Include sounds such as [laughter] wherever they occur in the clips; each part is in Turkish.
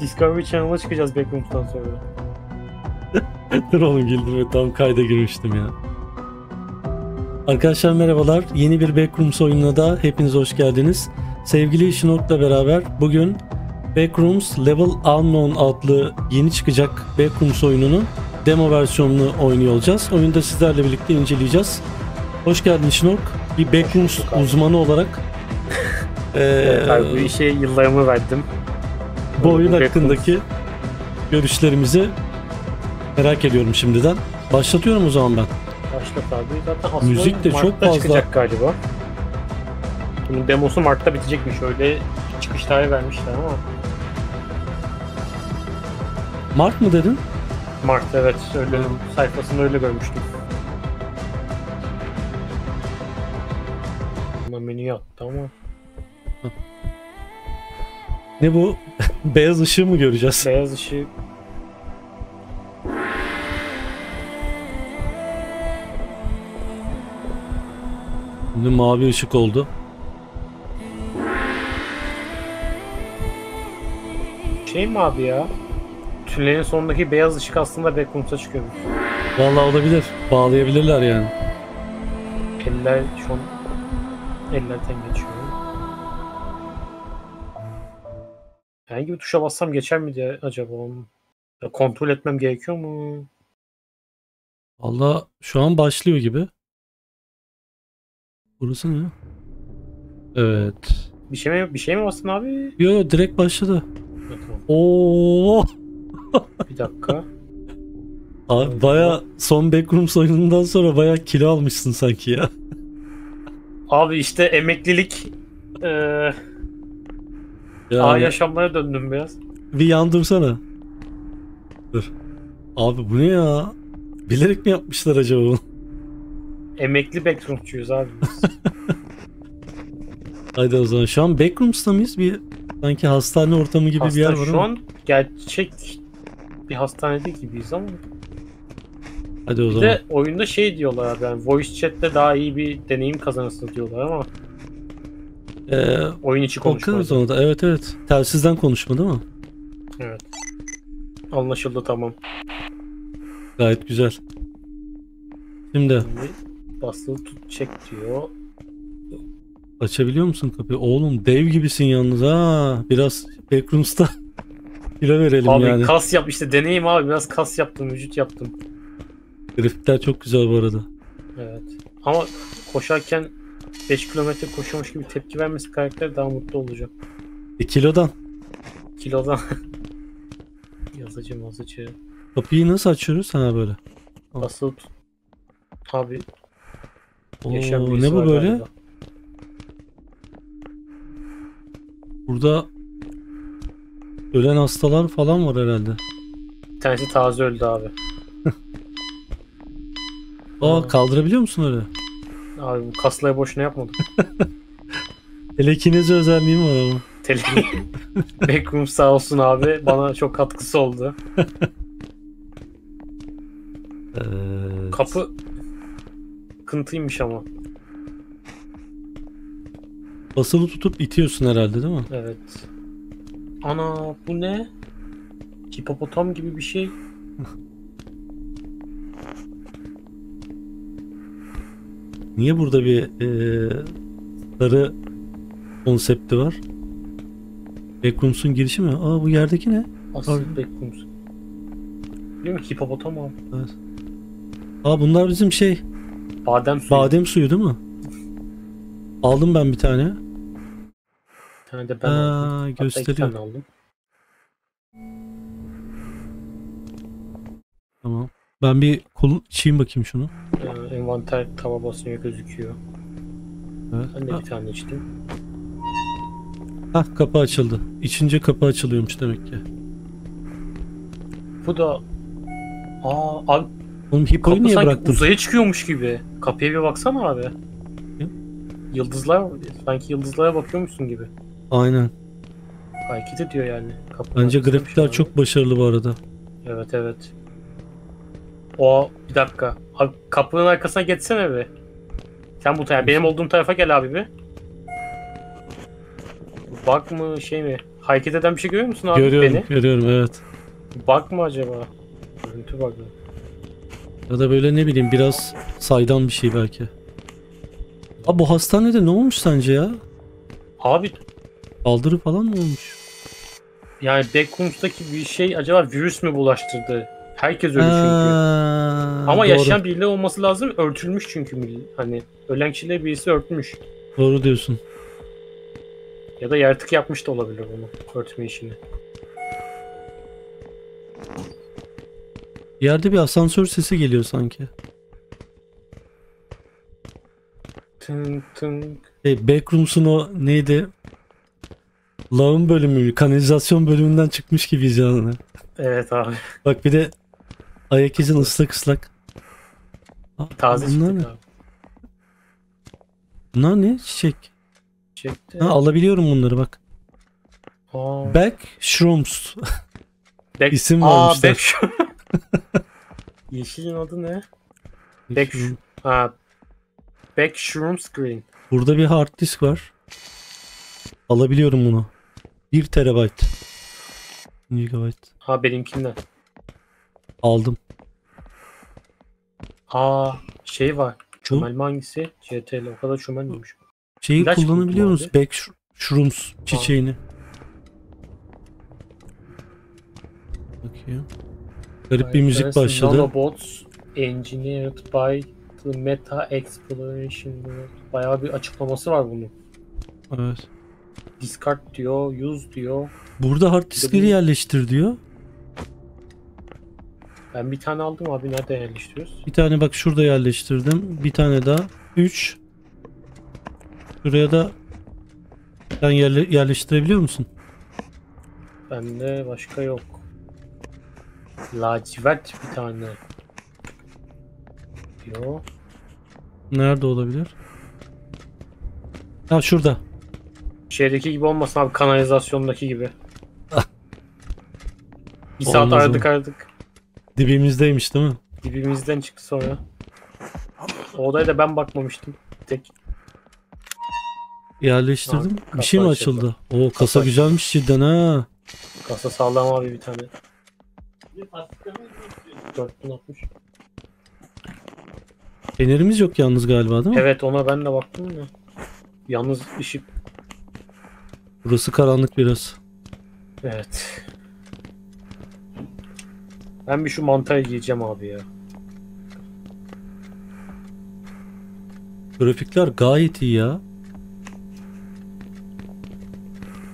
Discovery Channel'a çıkacağız Backrooms'tan sonra. [laughs] Dur oğlum güldürme tam kayda girmiştim ya. Arkadaşlar merhabalar. Yeni bir Backrooms oyununa da hepiniz hoş geldiniz. Sevgili Şinok'la beraber bugün Backrooms Level Unknown adlı yeni çıkacak Backrooms oyununun demo versiyonunu oynuyor olacağız. Oyunu da sizlerle birlikte inceleyeceğiz. Hoş geldin Şinok. Bir Backrooms uzmanı olarak [laughs] Evet, eee, abi bu işe yıllarımı verdim. Bu oyun hakkındaki görüşlerimizi merak ediyorum şimdiden. Başlatıyorum o zaman ben. Başlat abi. Zaten aslında Müzik de çok Mart'ta fazla. çıkacak galiba. Bunun demosu Mart'ta bitecekmiş. Öyle çıkış tarihi vermişler ama. Mark mı dedin? Mart evet. Öyle Hı. sayfasında öyle görmüştüm. Ama menüye attı ama. Ne bu? Beyaz ışığı mı göreceğiz? Beyaz ışığı Şimdi mavi ışık oldu. şey mi abi ya? Tünelin sonundaki beyaz ışık aslında Backrooms'a çıkıyormuş. Vallahi olabilir. Bağlayabilirler yani. Eller şu an ellerden geçiyor. Herhangi bir tuşa bassam geçer mi diye acaba? Ya kontrol etmem gerekiyor mu? Vallahi şu an başlıyor gibi. Burası ne? Evet. Bir şey mi bir şey mi bastın abi? Yo yo direkt başladı. Tamam. Oo. [laughs] Bir dakika. Abi baya son Backrooms oyunundan sonra baya kilo almışsın sanki ya. Abi işte emeklilik eee A Yani yaşamlara döndüm biraz. bir yandırsana. Dur. Abi bu ne ya? Bilerek mi yapmışlar acaba bunu? Emekli backroomçuyuz abi biz. [laughs] Hadi o zaman. Şu an Backrooms'ta mıyız? Bir sanki hastane ortamı gibi bir yer var şu ama. an gerçek bir hastanede gibiyiz ama Hadi o bir zaman. de oyunda şey diyorlar abi yani voice chat'te daha iyi bir deneyim kazanırsınız diyorlar ama Ee, oyun içi konuşma. bakarız ona da. Evet evet. Telsizden konuşma değil mi? Evet. Anlaşıldı tamam. Gayet güzel. Şimdi Şimdi basılı tut çek diyor. açabiliyor musun kapıyı? Oğlum dev gibisin yalnız ha. Biraz Backrooms'ta kilo [laughs] verelim Abi yani. kas yap işte deneyim abi biraz kas yaptım vücut yaptım. Grafikler çok güzel bu arada. Evet. Ama koşarken 5 kilometre koşuyormuş gibi tepki vermesi karakter daha mutlu olacak. E, kilodan. Kilodan. [laughs] yazıcı mazıcı. Kapıyı nasıl açıyoruz? Ha böyle. Basılı tut. Oo, ne bu böyle? galiba. Burada ölen hastalar falan var herhalde. Bir tanesi taze öldü abi. [laughs] Aa. kaldırabiliyor musun öyle? Abi bu kaslayı boşuna yapmadım. [laughs] Telekinezi özelliğim var ama. Tele [laughs] Backroom sağ olsun abi. Bana çok katkısı oldu. [laughs] Evet. Kapı kıntıymış ama. Basılı tutup itiyorsun herhalde değil mi? Evet. Ana bu ne? Hipopotam gibi bir şey. Niye burada bir eee sarı konsepti var? Backrooms'un girişi mi? Aa bu yerdeki ne? Asıl Abi. Backroom. Biliyor musun? Hipopotam abi. Aa bunlar bizim şey Badem suyu. badem suyu değil mi? Aldım ben bir tane. Bir tane de ben aldım. Aa, Hatta iki gösteriyor. tane aldım. Tamam. Ben bir kolu içeyim bakayım şunu. Ee, envanter tava basınca gözüküyor. Evet. Ben de Ha, bir tane içtim. hah, kapı açıldı. İçince kapı açılıyormuş demek ki. Bu da Aa abi Oğlum hipoyu kapı niye sanki bıraktın? uzaya çıkıyormuş gibi. Kapıya bir baksana abi. Yıldızlar sanki yıldızlara bakıyormuşsun gibi. Aynen. Hareket ediyor yani. Kapı Bence şey grafikler var. çok başarılı bu arada. Evet evet. O bir dakika. Abi kapının arkasına geçsene bir. Sen bu tarafa benim olduğum tarafa gel abi bir. Bak mı şey mi? hareket eden bir şey görüyor musun abi görüyorum, beni? görüyorum evet. Bak mı acaba? Görüntü bak mı? Ya da böyle ne bileyim biraz saydam bir şey belki. Abi bu hastanede ne olmuş sence ya? Abi Saldırı falan mı olmuş? yani Backrooms'taki bir şey acaba virüs mü bulaştırdı? Herkes ölü çünkü. Ha, Ama doğru, yaşayan birileri olması lazım. Örtülmüş çünkü hani ölen kişiyle birisi örtmüş. Doğru diyorsun. Ya da yaratık yapmış da olabilir bunu örtme işini. Yerde bir asansör sesi geliyor sanki. Tın tın. Hey, Backrooms'un o neydi? Lağım bölümü, kanalizasyon bölümünden çıkmış gibiyiz yani. Evet abi. Bak bir de ayak izin ıslak ıslak. Aa, Taze bunlar çıktık ne? abi. Bunlar ne? Çiçek. Çekti. Ha, alabiliyorum bunları bak. Aa, Back Shrooms. Back- isim Aa, vermişler. Back- [laughs] Yeşilin adı ne? Back- Shroom. Ha. Back Shroom Screen. Burada bir hard disk var. Alabiliyorum bunu. 1 terabayt. Gigabyte. Ha benimkinden. Aldım. Aa şey var. Çömelme hangisi? CTL o kadar çömelmemiş. Şeyi İlaç kullanabiliyor buldum musun? Back Sh- Shrooms çiçeğini. Bakayım. Garip bir müzik başladı. Nanobots engineered by the Meta Exploration. Bayağı bir açıklaması var bunun. Evet. Discard diyor, use diyor. Burada hard diskleri yerleştir diyor. Ben bir tane aldım abi nerede yerleştiriyoruz? Bir tane bak şurada yerleştirdim. Bir tane daha. 3. Şuraya da sen yerle- yerleştirebiliyor musun? Bende başka yok. Lacivert bir tane. Diyor. Nerede olabilir? Ha şurada. Şeydeki gibi olmasın abi kanalizasyondaki gibi. [laughs] Bir saat Olmaz aradık mı? aradık. Dibimizdeymiş değil mi? Dibimizden çıktı sonra. O odaya da ben bakmamıştım. Tek. Yerleştirdim. Ha, bir şey mi açıldı? Oo kasa Kasa güzelmiş cidden ha. Kasa sağlam abi bir tane. 4060. Fenerimiz yok yalnız galiba değil mi? Evet ona ben de baktım da. Yalnız ışık. Burası karanlık biraz. Evet. Ben bir şu mantarı giyeceğim abi ya. Grafikler gayet iyi ya.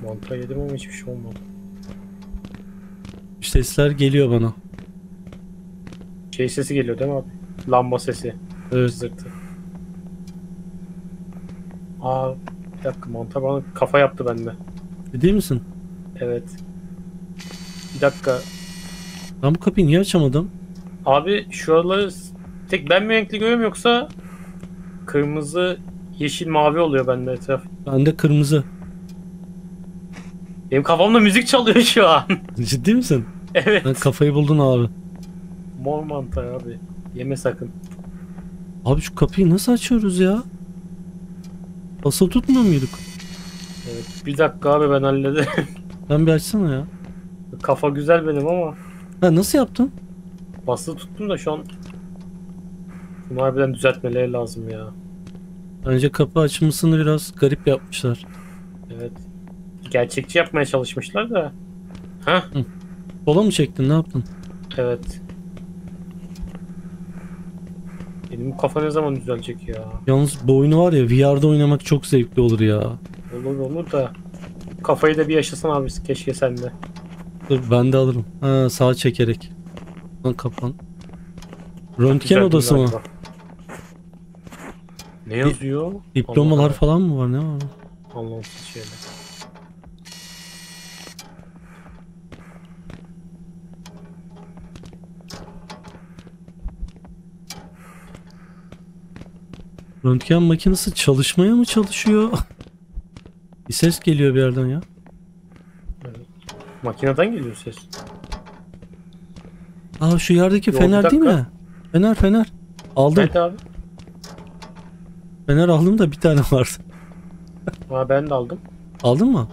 Mantar yedim ama hiçbir şey olmadı. Sesler geliyor bana. Şey sesi geliyor değil mi abi? Lamba sesi. Evet. Zırtı. Aa bir dakika mantar bana kafa yaptı bende. Değil misin? Evet. Bir dakika. Ben bu kapıyı niye açamadım? Abi şuraları tek ben mi renkli görüyorum yoksa kırmızı, yeşil, mavi oluyor bende etraf. Bende kırmızı. Benim kafamda müzik çalıyor şu an. [laughs] Ciddi misin? evet. Ben kafayı buldun abi. Mor mantar abi. Yeme sakın. Abi şu kapıyı nasıl açıyoruz ya? Asıl tutmuyor muyduk? Evet. Bir dakika abi ben hallederim. [laughs] Sen bir açsana ya. Kafa güzel benim ama Ha nasıl yaptın? basılı tuttum da şu an bunu harbiden düzeltmeleri lazım ya. Bence kapı açmasını biraz garip yapmışlar. Evet. Gerçekçi yapmaya çalışmışlar da. Hah Sola mı çektin ne yaptın? evet. Benim kafa ne zaman düzelecek ya? Yalnız bu oyunu var ya VR'da oynamak çok zevkli olur ya. Olur olur da. Kafayı da bir yaşasan abi keşke sen de. Dur ben de alırım. Ha sağa çekerek. Lan kapan. Röntgen Düzelttim odası mı? galiba. Ne yazıyor? Diplomalar Allah falan mı var ne var? Anlamsız şeyler. Röntgen makinesi çalışmaya mı çalışıyor? [laughs] bir ses geliyor bir yerden ya. Makineden geliyor ses. Aa şu yerdeki Yo, fener değil mi? Fener fener. Aldım. Evet abi. Fener aldım da bir tane [laughs] vardı. Ha ben de aldım. Aldın mı?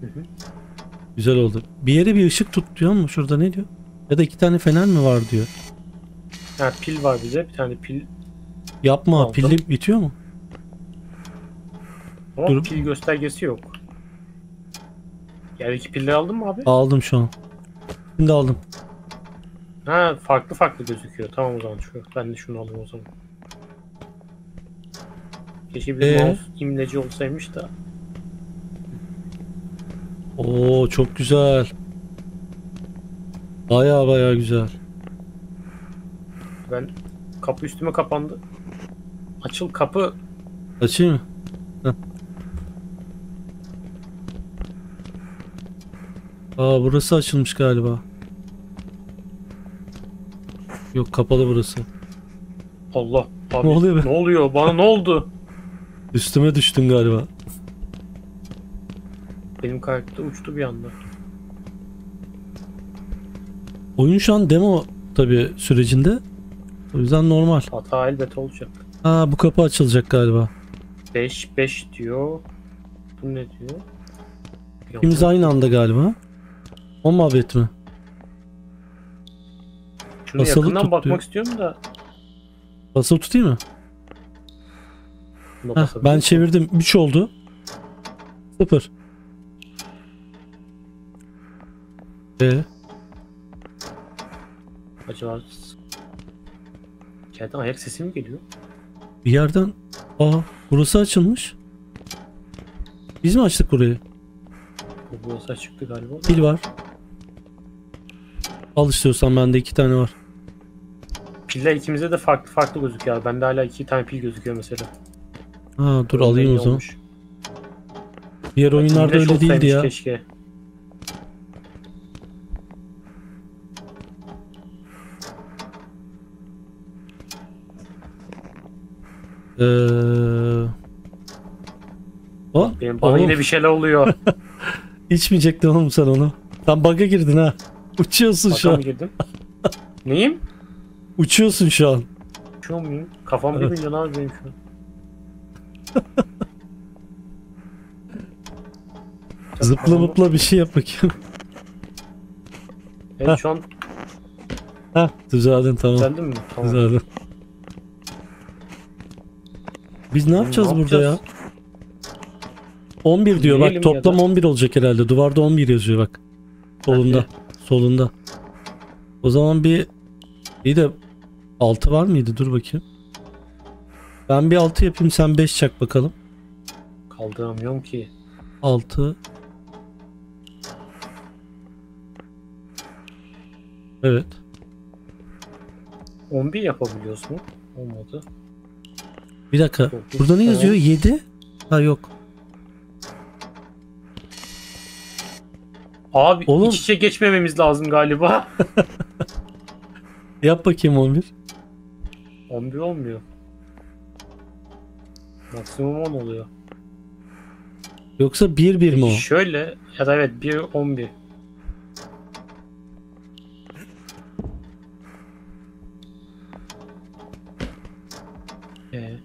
Hı hı. Güzel oldu. Bir yere bir ışık tut diyor ama şurada ne diyor? Ya da iki tane fener mi var diyor. Ha pil var bize. Bir tane pil. Yapma Aldım. pili bitiyor mu? Ama Dur. pil göstergesi yok. Yerdeki pilleri aldın mı abi? Aldım şu an. Şimdi aldım. Ha farklı farklı gözüküyor. Tamam o zaman şu. Ben de şunu alayım o zaman. Keşke bir Ee? mouse imleci olsaymış da. Oo çok güzel. Baya baya güzel. Ben kapı üstüme kapandı. Açıl kapı. Açayım mı? Aa burası açılmış galiba. Yok kapalı burası. Allah. Abi, Ne oluyor be? Ne oluyor? Bana ne oldu? Üstüme düştün galiba. Benim karakter uçtu bir anda. Oyun şu an demo tabi sürecinde. O yüzden normal. Hata elbet olacak. Aa bu kapı açılacak galiba. 5 5 diyor. Bu ne diyor? İkimiz aynı anda galiba. O muhabbet mi? Şunu basılı yakından tut bakmak diyor. istiyorum da. Basılı tutayım mı? Heh, ben çevirdim. 3 oldu. 0. Ee, Acaba İçeriden ayak sesi mi geliyor? bir yerden aa burası açılmış. Biz mi açtık burayı? Bu burası çıktı galiba. Pil var. Al istiyorsan bende iki tane var. Piller ikimizde de farklı farklı gözüküyor. Bende hala iki tane pil gözüküyor mesela. Ha dur Belli alayım o zaman. olmuş. Diğer oyunlarda İmleç öyle değildi ya. Keşke. Ee... O, Benim bana oğlum, yine bir şeyler oluyor. [laughs] içmeyecektin oğlum sen onu. Sen bug'a girdin ha. [laughs] Uçuyorsun şu Baka an. mı girdim? Neyim? Uçuyorsun şu an. Uçuyor muyum? Kafam bir Evet. milyon abi benim şu an. [laughs] Zıpla mıpla bir şey yap bakayım. Evet şu an ha düzeldin tamam. düzeldin mi? Tamam. Düzeldin. Biz ne yapacağız ne burada ya? yapacağız? 11 diyor bak Yürüyelim ya toplam da. 11 olacak herhalde. Duvarda 11 yazıyor bak. Solunda. Solunda. O zaman bir bir de 6 var mıydı? Dur bakayım. Ben bir 6 yapayım sen 5 çak bakalım. Kaldıramıyorum ki. 6 Evet. 11 yapabiliyoruz mu? Olmadı. Bir dakika. Burada ne yazıyor? 7? Ha yok. Abi Oğlum. iç içe geçmememiz lazım galiba. [laughs] Yap bakayım 11. 11 olmuyor. Maksimum 10 oluyor. Yoksa 1-1 mi o? Şöyle ya da evet 1 11. Ee,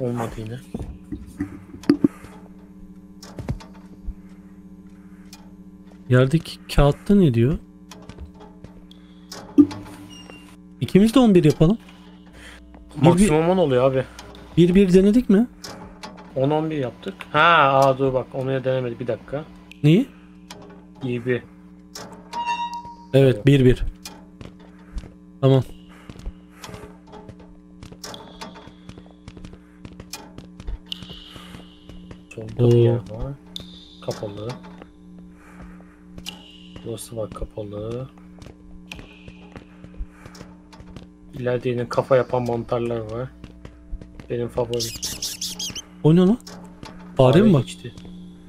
olmadı yine. Yerdeki kağıtta ne diyor? İkimiz de 11 yapalım. Bir- Maksimum 10 oluyor abi. 1-1 denedik mi? 10 11 yaptık. Ha, aa dur bak onu ya denemedi bir dakika. Neyi? İyi bir. Evet 1-1. Tamam. Solda Oo. bir yer var. Kapalı. Burası var kapalı. İleride yine kafa yapan mantarlar var. Benim favorim. O ne lan? Fare mi geçti.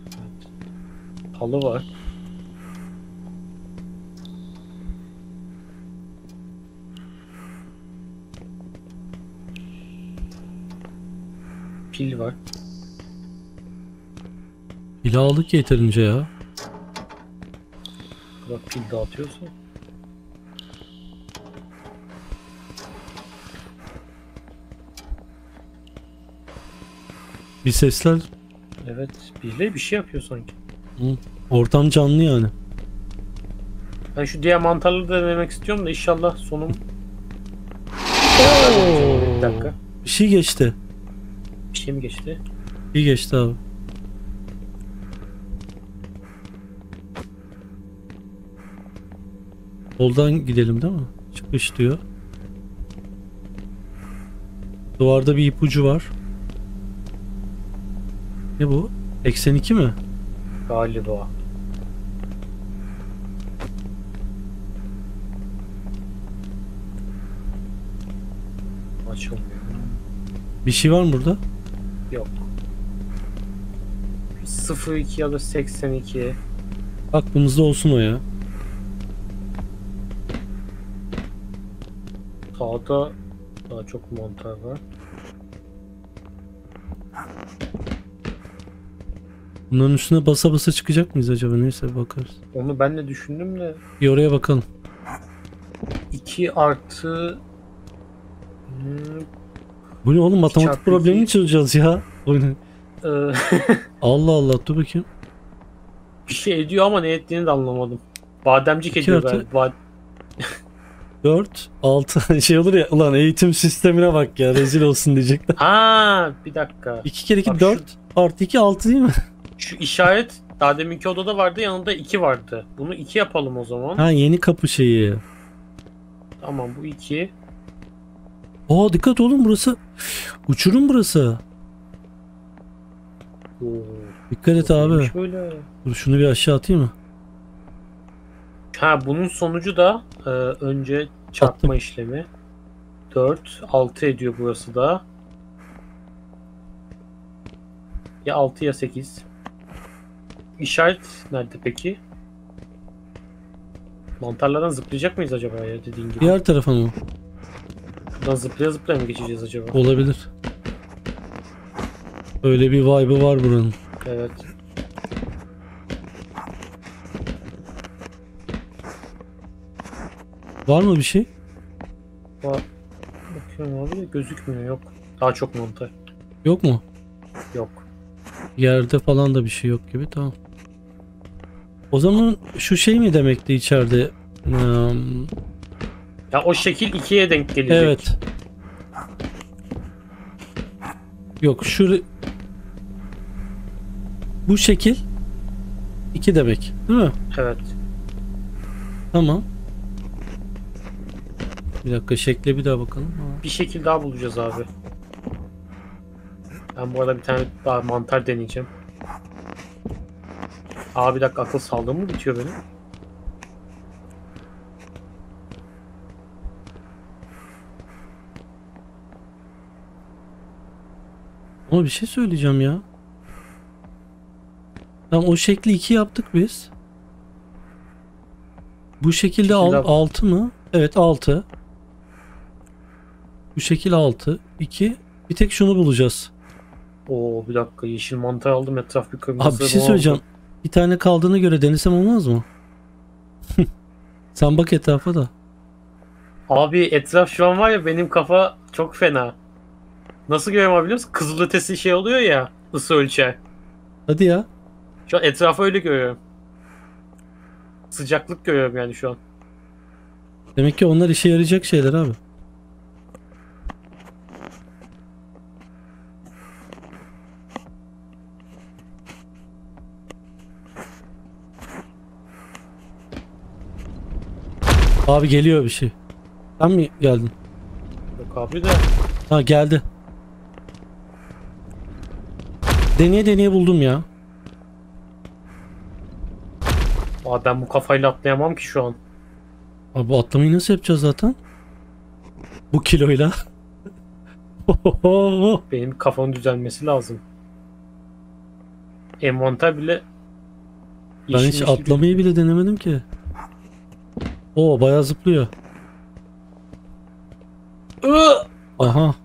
Evet. Halı var. Pil var. Hilalık yeterince ya. Bak pil dağıtıyorsa. Bir sesler Evet. Birileri bir şey yapıyor sanki. Hı. Ortam canlı yani. Ben şu diğer mantarları da denemek istiyorum da inşallah sonum... Bir dakika. Bir şey geçti. Bir şey mi geçti? İyi geçti abi. Soldan gidelim değil mi? Çıkış diyor. Duvarda bir ipucu var. Ne bu? 82 mi? Galiba. Açılmıyor. Bir şey var mı burada? Yok. 02 ya da 82. Aklımızda olsun o ya. Sağda daha çok mantar var. Bunların üstüne basa basa çıkacak mıyız acaba? Neyse bakarız. Onu ben de düşündüm de Bir oraya bakalım. 2 artı Hmm, Bu ne oğlum matematik çarpı problemi mi iki. çözeceğiz ya? Oyunu. e, [laughs] Allah Allah dur bakayım. bir şey ediyor ama ne ettiğini de anlamadım. Bademcik ediyor artı- ben. Bad 4, 6 [laughs] şey olur ya ulan eğitim sistemine bak ya rezil olsun diyecekler. ha bir dakika. 2 kere 2 Bak 4 artı 2 6 değil mi? Şu işaret daha deminki odada vardı yanında 2 vardı. Bunu 2 yapalım o zaman. Ha yeni kapı şeyi. Tamam bu 2. Aa dikkat oğlum burası. Uçurum burası. Oo. Dikkat et abi. Böyle. Dur şunu bir aşağı atayım mı? Ha bunun sonucu da e, önce çarpma işlemi. 4 6 ediyor burası da. Ya 6 ya 8. İşaret nerede peki? Mantarlardan zıplayacak mıyız acaba ya dediğin gibi? Diğer tarafa mı? Buradan zıplaya zıplaya mı geçeceğiz acaba? Olabilir. Öyle bir vibe'ı var buranın. Evet. Var mı bir şey? Ba- Bakıyorum abi de gözükmüyor yok. Daha çok mantar. Yok mu? Yok. Yerde falan da bir şey yok gibi tamam. O zaman şu şey mi demekti içeride? Hmm, Ya o şekil ikiye denk gelecek. evet. Yok şu bu şekil 2 demek değil mi? Evet. Tamam. Bir dakika şekle bir daha bakalım. Bir şekil daha bulacağız abi. Ben bu arada bir tane daha mantar deneyeceğim. Abi bir dakika akıl sağlığım mı bitiyor benim? Ama bir şey söyleyeceğim ya. Tamam o şekli 2 yaptık biz. Bu şekilde Şekilde- 6 mı? Evet 6. Bu şekil 6. 2. Bir tek şunu bulacağız. Oo bir dakika yeşil mantar aldım etraf bir kırmızı. Abi bir şey söyleyeceğim. oldu? Bir tane kaldığına göre denesem olmaz mı? [laughs] Sen bak etrafa da. Abi etraf şu an var ya benim kafa çok fena. Nasıl görüyorum abi biliyor musun? Kızılötesi şey oluyor ya ısı ölçer. Hadi ya. Şu an etrafı öyle görüyorum. Sıcaklık görüyorum yani şu an. Demek ki onlar işe yarayacak şeyler abi. Abi geliyor bir şey. Sen mi geldin? Yok abi de Ha geldi. Deneye deneye buldum ya. Abi ben bu kafayla atlayamam ki şu an. Abi bu atlamayı nasıl yapacağız zaten? Bu kiloyla. [laughs] Benim kafanın düzelmesi lazım. Envanter bile ben hiç atlamayı bile denemedim ki. Oo bayağı zıplıyor. Aha.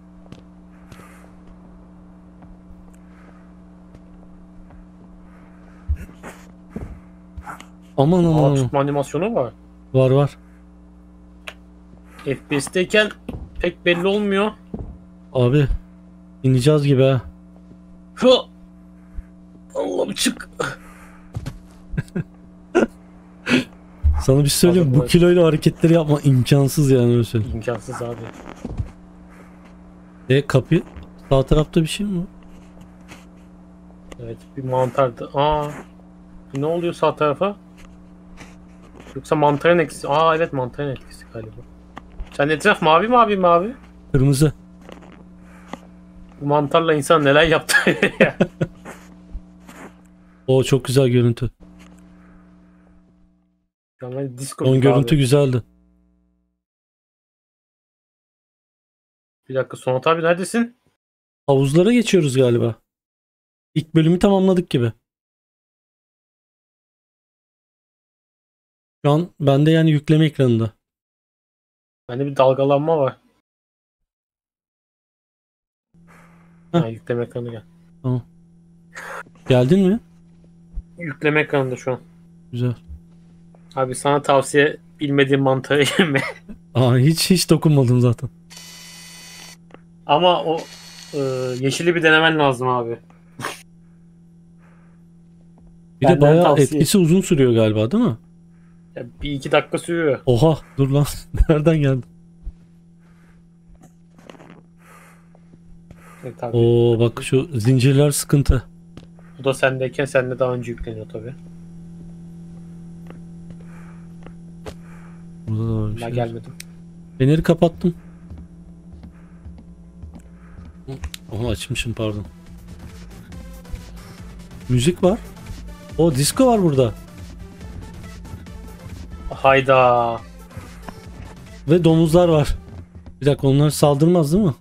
Aman aman Aa, aman. tutma animasyonu var. Var var. FPS'teyken pek belli olmuyor. Abi ineceğiz gibi ha. Hı! Allah'ım çık. Sana bir şey söyleyeyim mi? bu kiloyla hareketleri yapma imkansız yani öyle söyleyeyim. İmkansız abi. E kapı sağ tarafta bir şey mi var? Evet bir mantardı. Aa. Bu ne oluyor sağ tarafa? Yoksa mantarın etkisi. Aa evet mantarın etkisi galiba. Sen etraf mavi mavi mavi. Kırmızı. Bu mantarla insan neler yaptı ya. [laughs] O çok güzel görüntü. Yani Son görüntü abi. güzeldi. Bir dakika Sonat abi neredesin? Havuzlara geçiyoruz galiba. İlk bölümü tamamladık gibi. Şu an bende yani yükleme ekranında. Bende bir dalgalanma var. Heh. Ha, yükleme ekranı gel. Geldin mi? Yükleme ekranında şu an. Güzel. Abi sana tavsiye bilmediğin mantarı [laughs] yeme. Aa hiç hiç dokunmadım zaten. Ama o e, yeşili bir denemen lazım abi. Bir de Benden bayağı tavsiye. etkisi uzun sürüyor galiba değil mi? Ya bir iki dakika sürüyor. Oha dur lan. [laughs] Nereden geldin? Evet, tabii. Oo bak şu zincirler sıkıntı. Bu da sendeyken sende daha önce yükleniyor tabi. Burada da var bir Ben şey. gelmedim. Feneri kapattım. Oha açmışım pardon. Müzik var. O disco var burada. Hayda. Ve domuzlar var. Bir dakika onlar saldırmaz değil mi?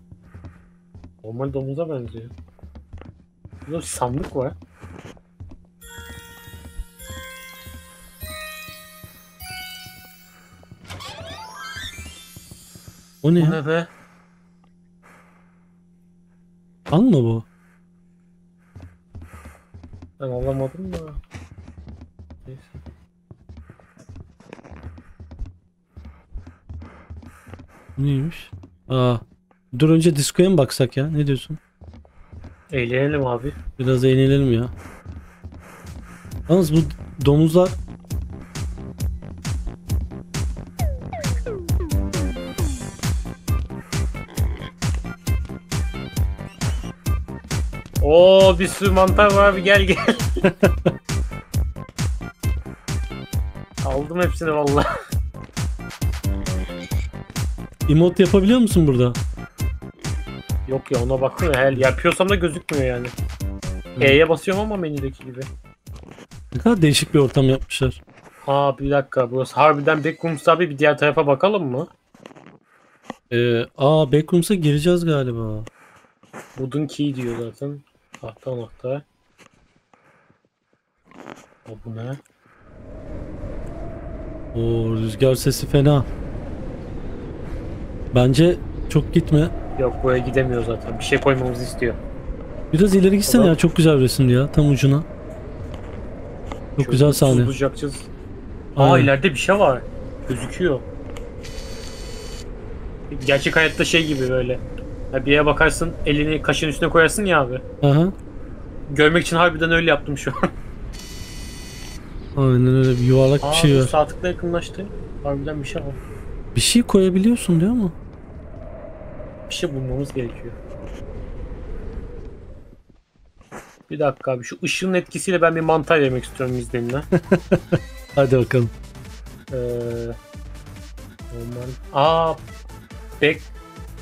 Normal domuza benziyor. Burada sandık var. O ne Bu ya? ne be? Kan mı bu? Ben alamadım da. Neyse. Neymiş? Aa. Dur önce diskoya mı baksak ya? Ne diyorsun? Eğlenelim abi. Biraz eğlenelim ya. Yalnız bu domuzlar Oo bir sürü mantar var abi gel gel. Aldım hepsini vallahi. emot yapabiliyor musun burada? Yok ya ona baktım ya. Hel yapıyorsam da gözükmüyor yani. E'ye basıyorum ama menüdeki gibi. Ne kadar değişik bir ortam yapmışlar. Aa bir dakika burası harbiden Backrooms abi bir diğer tarafa bakalım mı? Ee, aa Backrooms'a gireceğiz galiba. Wooden key diyor zaten. Tahta anahtar. Aa, bu ne? Oo rüzgar sesi fena. Bence çok gitme. Yok buraya gidemiyor zaten. Bir şey koymamızı istiyor. Biraz ileri gitsene Tamam. ya çok güzel resimdi ya tam ucuna. Çok Şöyle güzel sahne. tuzlu yapacağız. Aa Aynen. ileride bir şey var. Gözüküyor. Gerçek hayatta şey gibi böyle. Ya bir yere bakarsın elini kaşın üstüne koyarsın ya abi. Aha. Görmek için harbiden öyle yaptım şu an. [laughs] Aynen öyle bir yuvarlak Aa bir şey var. sağ tıkla yakınlaştı. Harbiden bir şey var. Bir şey koyabiliyorsun diyor mu? Bir şey bulmamız gerekiyor. Bir dakika abi şu ışığın etkisiyle ben bir mantar yemek istiyorum izlenimle. [laughs] Hadi bakalım. Ee, normal. Aa, back,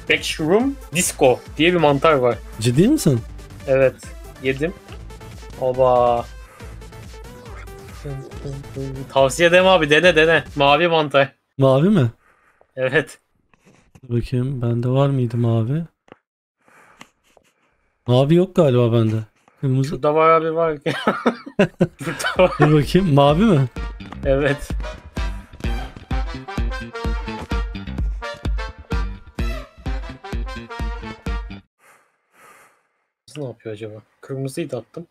backroom disco diye bir mantar var. Ciddi misin? Evet, yedim. Oba. Tavsiye ederim abi dene dene. Mavi mantar. Mavi mi? Evet. Bakayım bende var mıydı mavi? Mavi yok galiba bende. Kırmızı. Şurada var [laughs] abi var. Burada var. Bakayım mavi mi? Evet. Ne yapıyor acaba? Kırmızıyı da attım.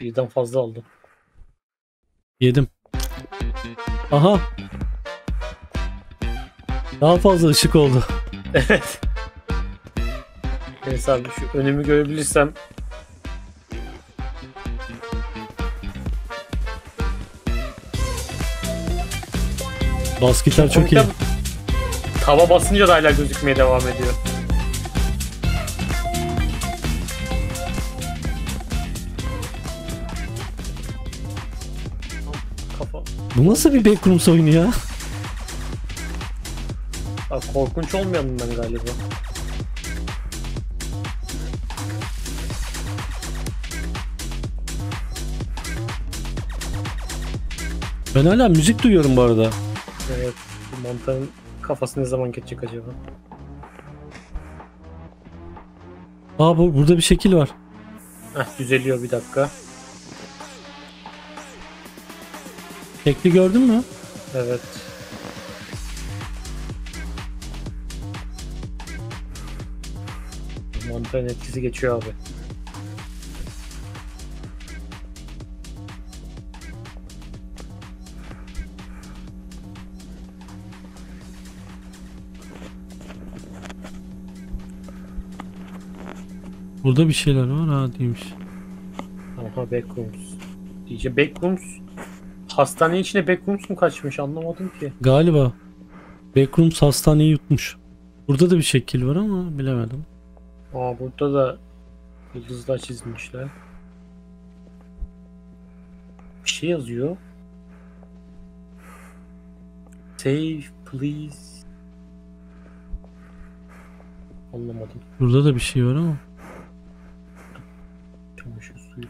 Birden fazla aldım. Yedim. Aha. Daha fazla ışık oldu. [laughs] Evet. Neyse abi şu önümü görebilirsem Bas gitar çok iyi. Tava basınca da hala gözükmeye devam ediyor. Bu nasıl bir Backrooms oyunu ya? Aa, korkunç olmayanından galiba. Ben hala müzik duyuyorum bu arada. Evet. Bu mantarın kafası ne zaman geçecek acaba? Aa bu, burada bir şekil var. Heh düzeliyor bir dakika. Şekli gördün mü? Evet. Mantarın etkisi geçiyor abi. Burada bir şeyler var ha değilmiş. Aha backrooms. Diyeceğim backrooms. Hastane içine backrooms mu kaçmış anlamadım ki. Galiba. Backrooms hastaneyi yutmuş. Burada da bir şekil var ama bilemedim. Aa burada da yıldızlar çizmişler. Bir şey yazıyor. Save please. Anlamadım. Burada da bir şey var ama.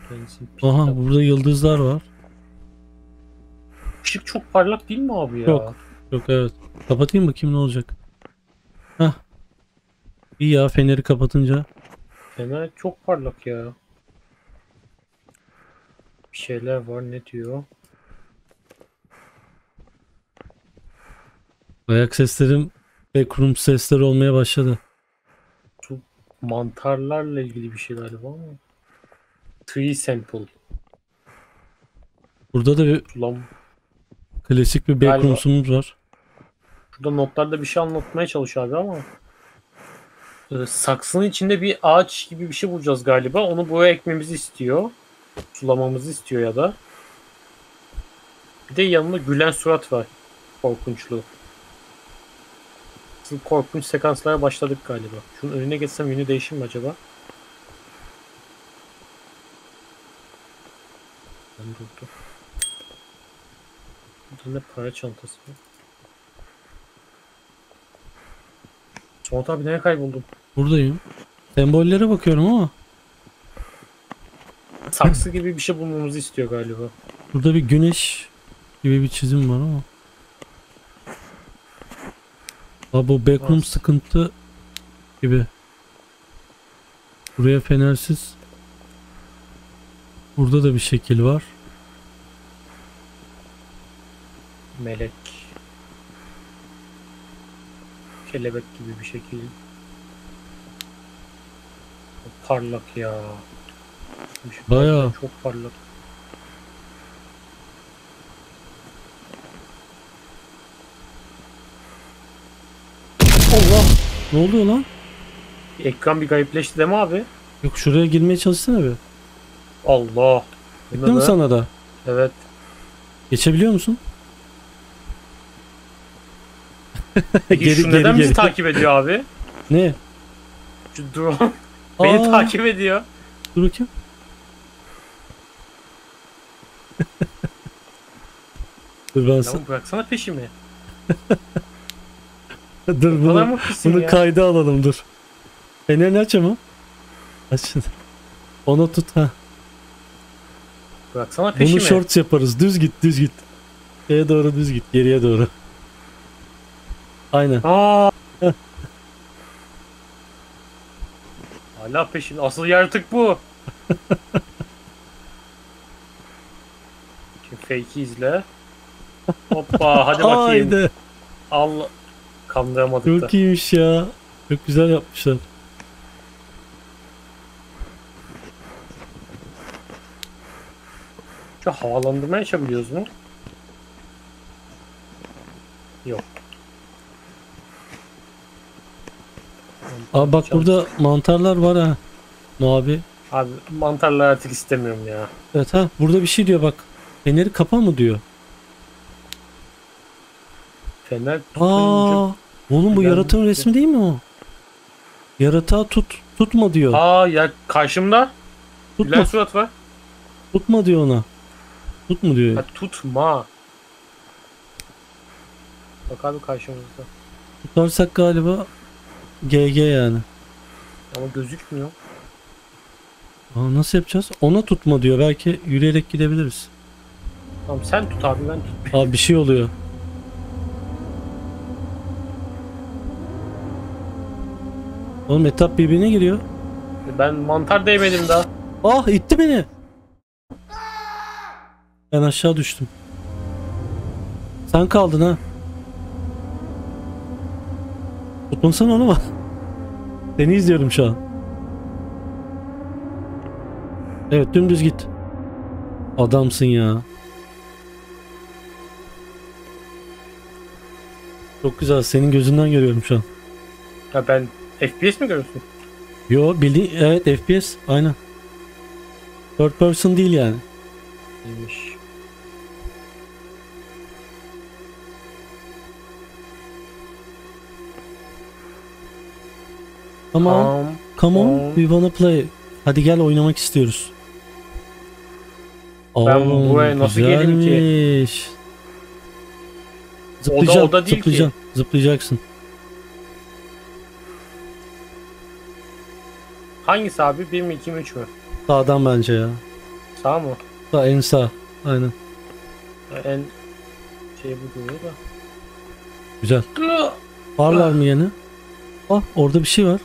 Tensin. Aha burada yıldızlar var. Işık çok parlak değil mi abi ya? Yok. Yok evet. Kapatayım bakayım ne olacak. Hah. İyi ya feneri kapatınca. Fener çok parlak ya. Bir şeyler var ne diyor? Ayak seslerim backroom sesleri olmaya başladı. Mantarlarla ilgili bir şey galiba ama. Tree sample. Burada da bir Ulan klasik bir Galiba. backroom'sumuz var. Şurada notlarda bir şey anlatmaya çalışıyor abi ama. Ee, saksının içinde bir ağaç gibi bir şey bulacağız galiba. Onu buraya ekmemizi istiyor. Sulamamızı istiyor ya da. Bir de yanında gülen surat var. Korkunçlu. Asıl korkunç sekanslara başladık galiba. Şunun önüne geçsem yönü değişir mi acaba? Ben durdu. Burada ne para çantası var? Suat abi nereye kayboldun? Buradayım. Sembollere bakıyorum ama Saksı gibi bir şey bulmamızı istiyor galiba. burada bir güneş gibi bir çizim var ama. Aa, bu backroom Var. sıkıntı gibi. Buraya fenersiz. Burada da bir şekil var. Melek. Kelebek gibi bir şekil. Çok Parlak ya. Bayağı. Çok parlak. Allah! Ne oluyor lan? Ekran bir garipleşti değil mi abi? Yok şuraya girmeye çalışsana bir. Allah. Değil mi sana da? Evet. Geçebiliyor musun? Peki [laughs] Geri, şu geri, neden bizi geri. takip ediyor abi? Ne? Şu drone [laughs] beni Aa, takip ediyor. Dur bakayım. [laughs] dur ben sana. Lan bıraksana peşimi. Dur Bu kadar bunu, mı bunu ya? kayda alalım dur. Fenerini aç ama. Aç. şunu. Onu tut ha. Bıraksana peşimi. Bunu shorts yaparız. Düz git düz git. Şeye doğru düz git. Geriye doğru. Aynen. Aa. [laughs] Hala peşin. Asıl yaratık bu. [laughs] Şimdi fake'i izle. Hoppa hadi [laughs] bakayım. Haydi. Allah. Kandıramadık da. Çok iyiymiş ya. Çok güzel yapmışlar. Şu havalandırma açabiliyoruz mu? Yok. Abi bak burada mantarlar var ha. No abi. Abi mantarlar artık istemiyorum ya. Evet ha. Burada bir şey diyor bak. Feneri kapa mı diyor. Fener Aa, oğlum bu Ben- yaratığın resmi değil mi o? Yaratığa tut, tutma diyor. Aa ya karşımda tutma, gülen surat var. tutma diyor ona. Tutma diyor. Ha, tutma. Bak abi karşımızda. Tutarsak galiba GG yani. Ama gözükmüyor. Aa, nasıl yapacağız? Ona tutma diyor. Belki yürüyerek gidebiliriz. Tamam sen tut abi ben tut. Abi bir şey oluyor. Oğlum etap birbirine giriyor. Ben mantar değmedim daha. Ah itti beni. Ben aşağı düştüm. Sen kaldın ha. Tutmasana onu mu? Seni izliyorum şu an. Evet dümdüz git. Adamsın ya. Çok güzel. Senin gözünden görüyorum şu an. Ya ben FPS mi görüyorsun? Yo bildiğin evet FPS aynen. Third person değil yani. İyiymiş. Tamam. Tamam. Come on, we wanna play. Hadi gel oynamak istiyoruz. Ben buraya nasıl geleyim ki? güzelmiş. Zıplayacaksın, oda değil ki. zıplayacaksın, zıplayacaksın. Hangisi abi? 1 mi 2 mi 3 mü? Sağdan bence ya. Sağ mı? Sağ, en sağ. Aynen. En şey bu duruyor da. Güzel. Varlar mı yine? Ah orada bir şey var.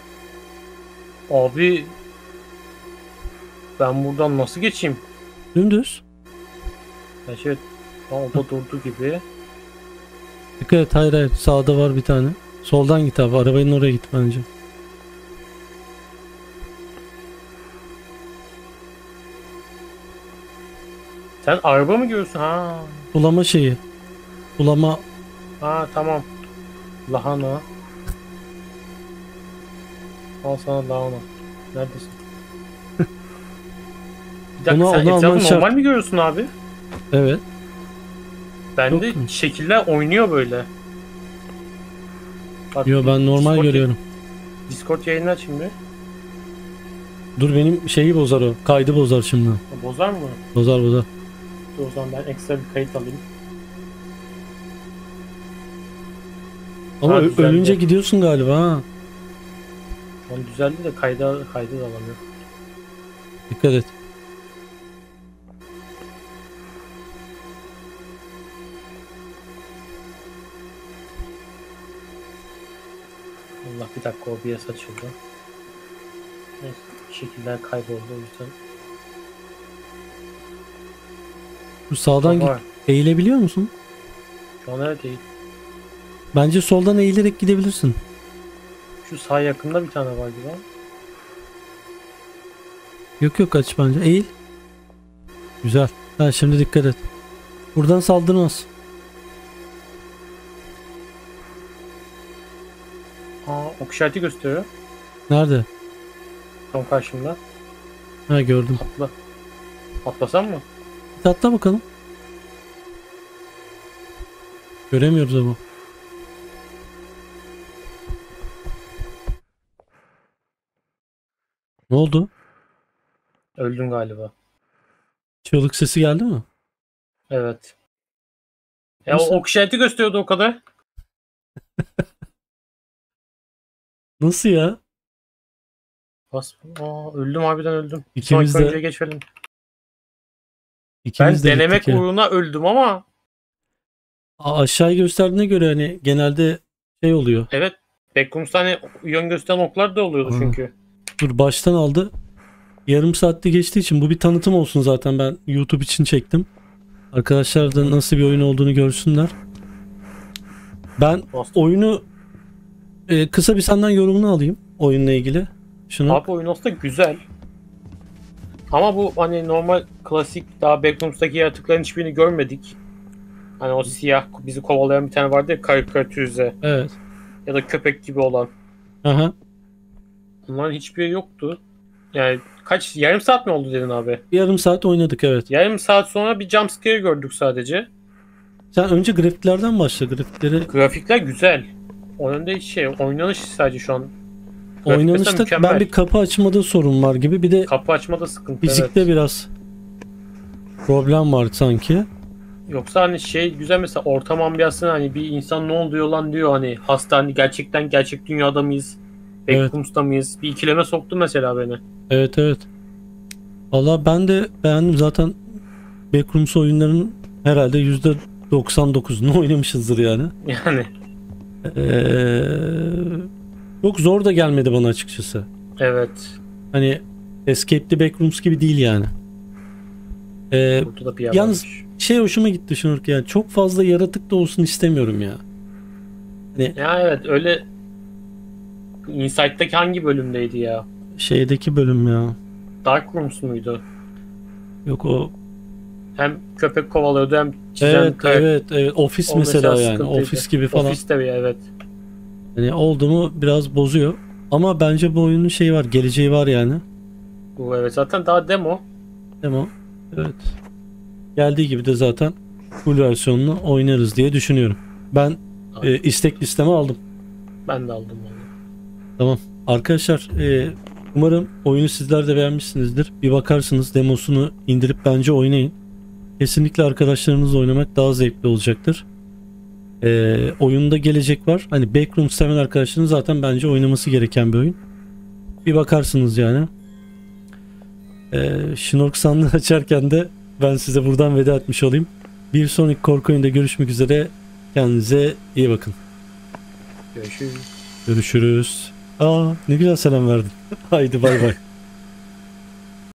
Abi ben buradan nasıl geçeyim? Dümdüz. Şey Aa, o da durdu gibi. Dikkat et hayır hayır sağda var bir tane. Soldan git abi arabanın oraya git bence. Sen araba mı görüyorsun? Ha. Sulama şeyi. Sulama Ha tamam. Lahana. Al sana lahana. Neredesin? [laughs] Bir dakika Onu- sen alman etrafı şart. normal mi görüyorsun abi? evet. Bende Yok mu? şekiller oynuyor böyle. Bak, Yo ben normal Discord- görüyorum. Discord yayını aç şimdi. Dur benim şeyi bozar o. Kaydı bozar şimdi. Ha, Bozar mı? Bozar bozar. Dur o zaman ben ekstra bir kayıt alayım. Ama Ha, ö- ölünce gidiyorsun galiba ha. An düzeldi de kayda, kaydı da alamıyor. Dikkat et. Allah bir dakika OBS açıldı. Neyse şekiller kayboldu o yüzden. Bu sağdan git. Var. Eğilebiliyor musun? Şu an evet değil. Bence soldan eğilerek gidebilirsin. Şu sağ yakında bir tane var gibi. Yok yok aç bence. Eğil. Güzel. Ha şimdi dikkat et. Buradan saldırmaz. Aa ok işareti gösteriyor. Nerede? Tam karşımda. Ha gördüm. Atla. Atlasam mı? Git atla bakalım. Göremiyoruz ama. Ne oldu? Öldüm galiba. Çığlık sesi geldi mi? Evet. Ya o Nasıl? ok işareti gösteriyordu o kadar. [laughs] Nasıl ya? Bas. Aa, öldüm harbiden öldüm. İkimiz Sonraki de, geçelim. Ben ikimiz de denemek uğruna öldüm ama A- Aşağıya gösterdiğine göre hani genelde şey oluyor. evet Backrooms'ta hani yön gösteren oklar da oluyordu Hı. çünkü. Dur baştan aldı. Yarım saatte geçtiği için bu bir tanıtım olsun zaten ben YouTube için çektim. Arkadaşlar da nasıl bir oyun olduğunu görsünler. Ben oyunu e, kısa bir senden yorumunu alayım oyunla ilgili. Şunu Abi oyun aslında güzel. Ama bu hani normal klasik daha Backrooms'taki yaratıkların hiçbirini görmedik. Hani o siyah bizi kovalayan bir tane vardı ya karikatürize evet. ya da köpek gibi olan. Aha. Bunların hiçbiri yoktu. Yani kaç yarım saat mi oldu dedin abi? Bir yarım saat oynadık evet. Yarım saat sonra bir jumpscare gördük sadece. Sen önce grafiklerden başla. Grafikleri Grafikler güzel. Hiç şey, oynanış sadece şu an. Grafikler oynanışta mükemmel. ben bir kapı açmada sorun var gibi. Bir de Kapı açmada sıkıntı. fizikte evet. biraz problem var sanki. Yoksa hani şey güzel mesela ortam ambiyansını hani bir insan ne oluyor lan diyor hani hastane gerçekten gerçek dünyada mıyız? Backrooms'ta mıyız? Bir ikileme soktu mesela beni. Evet evet. Valla ben de beğendim zaten Backrooms oyunlarının herhalde %99'unu [laughs] oynamışızdır yani. Yani Ee, çok zor da gelmedi bana açıkçası. evet. Hani Escape the Backrooms gibi değil yani. Ee, Yalnız- varmış. şey hoşuma gitti Şunurk yani çok fazla yaratık da olsun istemiyorum ya. Ya evet öyle Insight'taki hangi bölümdeydi ya? Şeydeki bölüm ya. Dark Rooms muydu? Yok o. Hem köpek kovalıyordu hem çizen Evet kayak- evet evet ofis O mesela yani sıkıntıydı. ofis gibi falan. Ofiste bir evet. Hani oldu mu biraz bozuyor. Ama bence bu oyunun şeyi var geleceği var yani. Bu evet zaten daha demo. Ama evet. Geldiği gibi de zaten full versiyonunu oynarız diye düşünüyorum. Ben e, istek listeme aldım. Ben de aldım onu. Arkadaşlar e, umarım oyunu sizler de beğenmişsinizdir. Bir bakarsınız demosunu indirip bence oynayın. Kesinlikle arkadaşlarınızla oynamak daha zevkli olacaktır. E, oyunda gelecek var. Hani Backrooms seven arkadaşların zaten bence oynaması gereken bir oyun. Bir bakarsınız yani. E, Şnork sandığı [laughs] açarken de ben size buradan veda etmiş olayım. Bir sonraki korku oyunda görüşmek üzere. Kendinize iyi bakın. Görüşürüz. Görüşürüz. Aa ne güzel selam verdin. [laughs] Haydi bay bay.